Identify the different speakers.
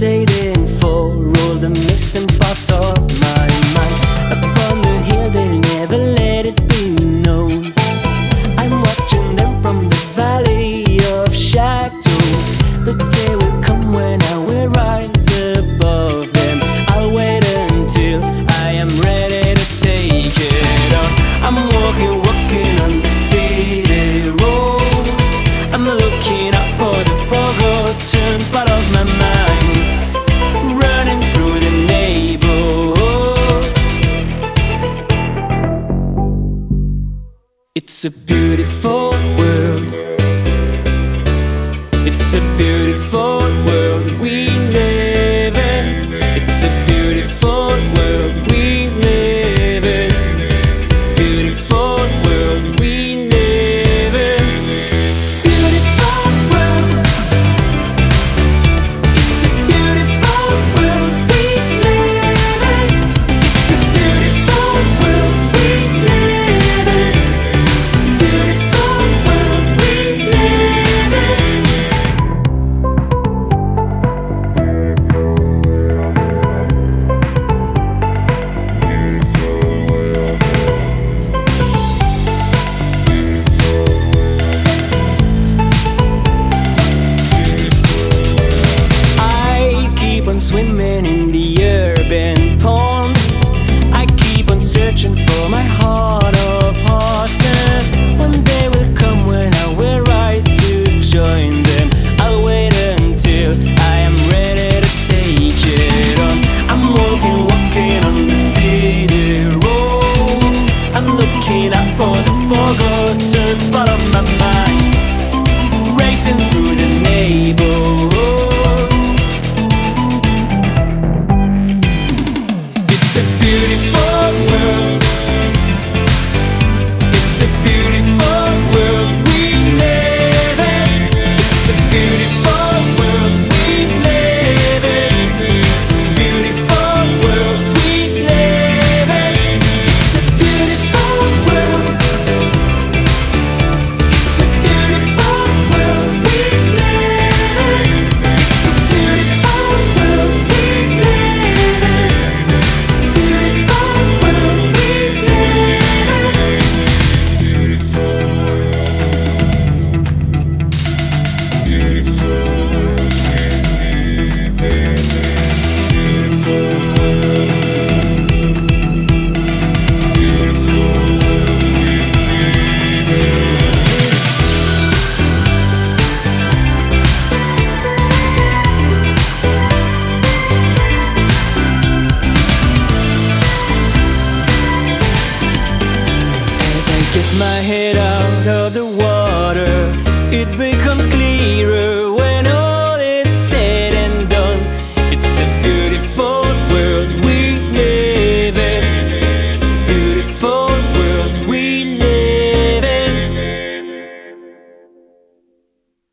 Speaker 1: fixated. It's a beautiful swimming in the urban pond. I keep on searching for my heart of hearts. And one day will come when I will rise to join them. I'll wait until I am ready to take it on. I'm walking, walking on the city road. I'm looking out for the forgotten part of my my head out of the water, it becomes clearer